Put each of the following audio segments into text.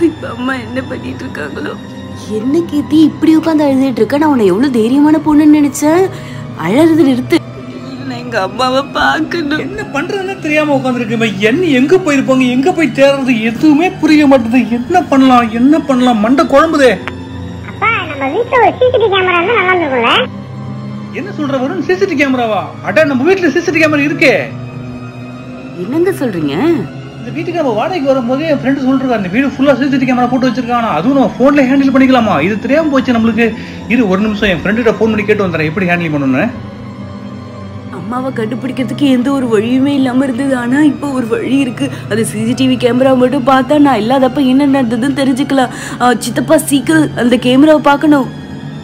இப்ப அம்மா என்ன பண்ணிட்டு இருக்காங்களோ என்ன கீர்த்தி இப்படி உட்காந்து அழுதுட்டு இருக்க நான் உன்னை எவ்வளவு தைரியமான பொண்ணுன்னு நினைச்சேன். அழறது நிறுத்து. நான் எங்க அம்மாவை பார்க்கணும். என்ன பண்றதுன்னு தெரியாம உட்காந்துருக்கு என்ன எங்க போயிருப்பாங்க? எங்க போய் தேடுறது? எதுவுமே புரிய மாட்டேது என்ன பண்ணலாம்? என்ன பண்ணலாம்? மண்டை குழம்புதே. அப்பா நம்ம வீட்ல ஒரு சிசிடிவி கேமரா இருந்தா நல்லா இருந்திருக்கும்ல? என்ன சொல்ற வரும் சிசிடிவி கேமராவா அட நம்ம வீட்டுல சிசிடிவி கேமரா இருக்கே. என்னங்க சொல்றீங்க? இந்த வீட்டுக்கு நம்ம வாடகைக்கு வரும்போது என் ஃப்ரெண்டு சொல்லிருக்காரு இந்த வீடு ஃபுல்லா சிசிடிவி கேமரா போட்டு வச்சிருக்கானா. அதுவும் நம்ம போன்ல ஹேண்டில் பண்ணிக்கலாமா? இது தெரியாம போச்சு நம்மளுக்கு. இரு ஒரு நிமிஷம் என் ஃப்ரெண்டுகிட்ட ஃபோன் பண்ணி கேட்டு வந்துறேன் எப்படி ஹேண்டில் பண்ணணும்னு? அம்மாவை கண்டுபிடிக்கிறதுக்கு எந்த ஒரு வழியுமே இல்லாம இருந்தது. ஆனா இப்போ ஒரு வழி இருக்கு. அது சிசிடிவி கேமரா மட்டும் பார்த்தா நான் இல்லாதப்ப என்ன நடந்ததுன்னு தெரிஞ்சுக்கலாம். சித்தப்பா சீக்கிரம் அந்த கேமராவை பார்க்கணும்.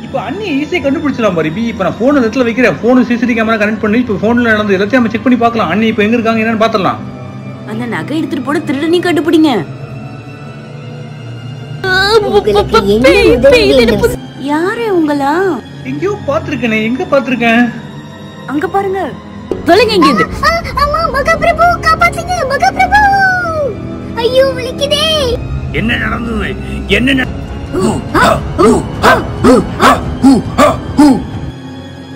இப்போ அண்ணி ஈஸியாக கண்டுபிடிச்சலாம் பாரு. இப்போ நான் ஃபோன் இடத்துல வைக்கிறேன். ஃபோனு சிசிடிவி கேமரா கனெக்ட் பண்ணி இப்போ ஃபோனில் நடந்து எல்லாத்தையும் நம்ம செக் பண்ணி பார்க்கலாம். அண்ணி இப்போ எங்க இருக்காங்க என்னன்னு பார்த்துடலாம். அந்த நகை எடுத்துட்டு போட திருடனி கண்டுபிடிங்க. யாரு உங்களா? எங்கேயோ பார்த்துருக்கேனே எங்க பார்த்துருக்கேன்? அங்க பாருங்க. தொலைங்க இங்க இருந்து அம்மா மகாபிரபு காப்பாத்துங்க மகாபிரபு. ஐயோ வலிக்குதே என்ன நடந்தது? என்ன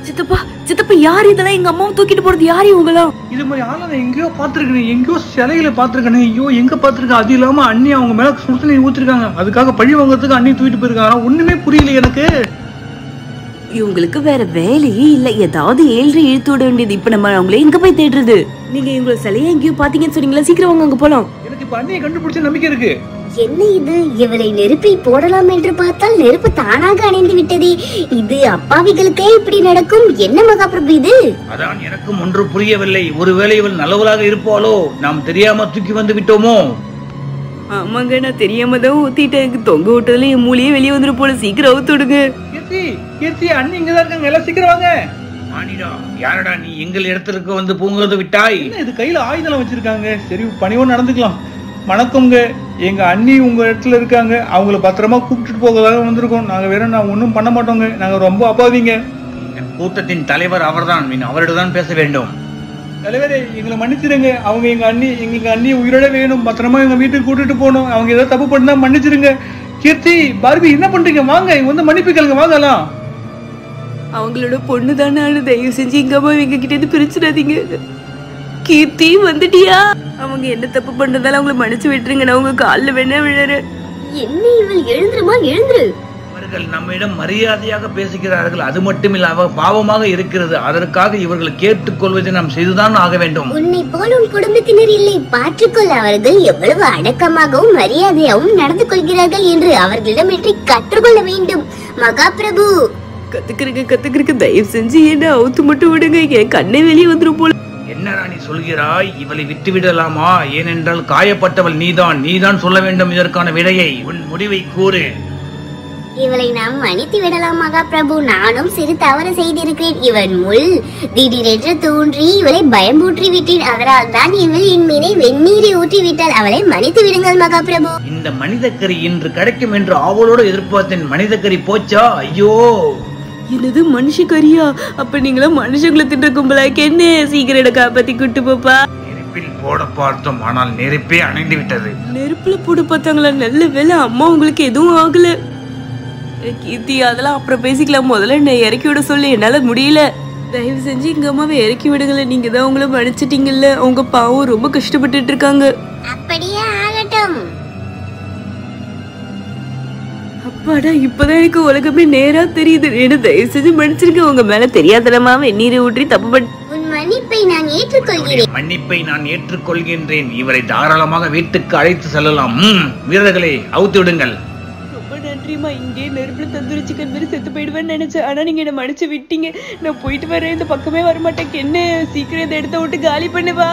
சித்தப்பா சித்தப்பா யார் இதெல்லாம்? எங்க அம்மாவை தூக்கிட்டு போறது யார் இவங்களாம் இது மாதிரி ஆளை நான் எங்கேயோ பார்த்துருக்கேன் எங்கேயோ சிலைகளை பார்த்துருக்கேனே ஐயோ எங்க பார்த்துருக்கேன்? அது இல்லாம அண்ணி அவங்க மேல சுடுதண்ணி ஊத்திருக்காங்க. அதுக்காக பழி வாங்குறதுக்கு அண்ணி தூக்கிட்டு போயிருக்காங்க. ஒண்ணுமே புரியல எனக்கு. இவங்களுக்கு வேற வேலையே இல்ல. ஏதாவது ஏழ்ரை இழுத்து விட வேண்டியது. இப்ப நம்ம அவங்கள எங்க போய் தேடுறது? நீங்க இவங்கள சிலையை எங்கேயோ பாத்தீங்கன்னு சொன்னீங்களா? சீக்கிரம் வாங்க அங்க போலாம். எனக்கு இப்ப அண்ணியை கண்டுபிடிச்ச நம்பிக்கை இருக்கு. என்ன இது? இவளை நெருப்பில் போடலாம் என்று பார்த்தால் நெருப்பு தானாக அணைந்து விட்டதே. இது அப்பாவிகளுக்கே இப்படி நடக்கும். என்ன மகாபிரபு இது? அதான் எனக்கும் ஒன்று புரியவில்லை. ஒருவேளை இவள் நல்லவளாக இருப்பாளோ? நாம் தெரியாம தூக்கி வந்து விட்டோமோ? ஆமாங்க நான் தெரியாம தான் ஊத்திட்டேன். தொங்க விட்டதுல என் மூலியே வெளியே வந்துடும் போல. சீக்கிரம் அவுத்து விடுங்க. கீர்த்தி கீர்த்தி அண்ணி இங்க தான் இருக்காங்க. எல்லாம் சீக்கிரம் வாங்க. மானிடா யாரடா நீ? எங்கள் இடத்திற்கு வந்து பூங்குறது விட்டாய். என்ன இது? கையில ஆயுதம் வச்சிருக்காங்க. சரி பணிவோம் நடந்துக்கலாம். வணக்கம்ங்க எங்க அண்ணி உங்க இடத்துல இருக்காங்க அவங்கள பத்திரமா கூப்பிட்டுட்டு போகதாக வந்திருக்கோம். நாங்க வேற நான் ஒன்றும் பண்ண மாட்டோங்க. நாங்க ரொம்ப அப்பாவிங்க. கூட்டத்தின் தலைவர் அவர்தான். நீ அவரிடம் தான் பேச வேண்டும். தலைவரே எங்களை மன்னிச்சிருங்க. அவங்க எங்க அண்ணி எங்களுக்கு அண்ணி உயிரோட வேணும். பத்திரமா எங்க வீட்டுக்கு கூட்டிட்டு போகணும். அவங்க ஏதாவது தப்பு பண்ணா மன்னிச்சிருங்க. கீர்த்தி பார்பி என்ன பண்றீங்க? வாங்க இங்க வந்து மன்னிப்பு கேளுங்க. வாங்கலாம் அவங்களோட பொண்ணு தானே தயவு செஞ்சு எங்க அம்மா எங்க கிட்ட இருந்து பிரிச்சிடாதீங்க. கீர்த்தி வந்துட்டியா? அவங்க என்ன தப்பு பண்றதால அவங்கள மன்னிச்சு விட்டுருங்க. நான் உங்க கால்ல வேணா விழுறேன். என்ன இவள்? எழுந்துருமா எழுந்துரு. இவர்கள் நம்மிடம் மரியாதையாக பேசுகிறார்கள். அது மட்டுமில்ல அவ பாவமாக இருக்கிறது. அதற்காக இவர்கள் கேட்டுக்கொள்வதை நாம் செய்துதான் ஆக வேண்டும். உன்னை போல் உன் குடும்பத்தினர் இல்லை. பார்த்துக்கொள் அவர்கள் எவ்வளவு அடக்கமாகவும் மரியாதையாகவும் நடந்து கொள்கிறார்கள் என்று அவர்களிடமின்றி கற்றுக்கொள்ள வேண்டும். மகாபிரபு. கத்துக்கிறக்கு கத்துக்கிறக்கு தயவு செஞ்சு என்ன அவுத்து மட்டும் விடுங்க. என் கண்ணே வெளியே வந்துரும் போல என்ன நீ சொல்கிறாய்? இவளை விட்டு விடலாமா ஏனென்றால் காயப்பட்டவள் நீதான். நீதான் சொல்ல வேண்டும் இதற்கான விடையை. உன் முடிவை கூறு. இவளை நாம் மன்னித்து விடலாம் மகாபிரபு. நானும் சிறு தவறு செய்திருக்கிறேன். இவன் முள் திடீரென்று தோன்றி இவளை பயம்பூற்றி விட்டேன் அதனால் தான் இவள் என் மீனை வெந்நீரை ஊற்றி விட்டால் அவளை மன்னித்து விடுங்கள் மகாபிரபு. இந்த மனிதக்கறி இன்று கிடைக்கும் என்று ஆவலோடு எதிர்பார்த்தேன். மனிதக்கறி போச்சா? ஐயோ. என்னது மனுஷ கறியா அப்ப நீங்களும் மனுஷங்களை தின்ற கும்பலாக்கு என்ன சீக்கிரம் என்ன காப்பாத்தி கூட்டு போப்பா? நெருப்பில் போட பார்த்தோம் ஆனால் நெருப்பே அணைந்து விட்டது. நெருப்புல போட்டு பார்த்தாங்களா? நல்ல வேலை அம்மா உங்களுக்கு எதுவும் ஆகல. கீர்த்தி அதெல்லாம் அப்புறம் பேசிக்கலாம். முதல்ல என்னை இறக்கி விட சொல்லி என்னால முடியல. தயவு செஞ்சு எங்க அம்மாவை இறக்கி விடுங்களேன் நீங்க தான் உங்களை மன்னிச்சிட்டீங்கல்ல. அவங்க பாவம் ரொம்ப கஷ்டப்பட்டுட்டு இருக்காங்க. அப்படியே ஆகட்டும். அப்பாடா இப்பதான் எனக்கு உலகமே நேரா தெரியுது. என்ன தயவு செஞ்சு மன்னிச்சிருங்க உங்க மேல தெரியாதனமா வெந்நீரை ஊற்றி தப்பு பண்ண உன் மன்னிப்பை நான் ஏற்றுக்கொள்கிறேன். மன்னிப்பை நான் ஏற்றுக்கொள்கின்றேன். இவரை தாராளமாக வீட்டுக்கு அழைத்து செல்லலாம். வீரர்களே அவுத்து விடுங்கள். ரொம்ப நன்றிம்மா. இங்கே நெருப்புல தந்தூரி சிக்கன் மாதிரி செத்து போயிடுவேன்னு நினைச்சேன். ஆனா நீங்க என்ன மன்னிச்சு விட்டீங்க. நான் போயிட்டு வரேன். இந்த பக்கமே வரமாட்டேன். என்ன சீக்கிரம் இதை எடுத்த விட்டு காலி பண்ணுவா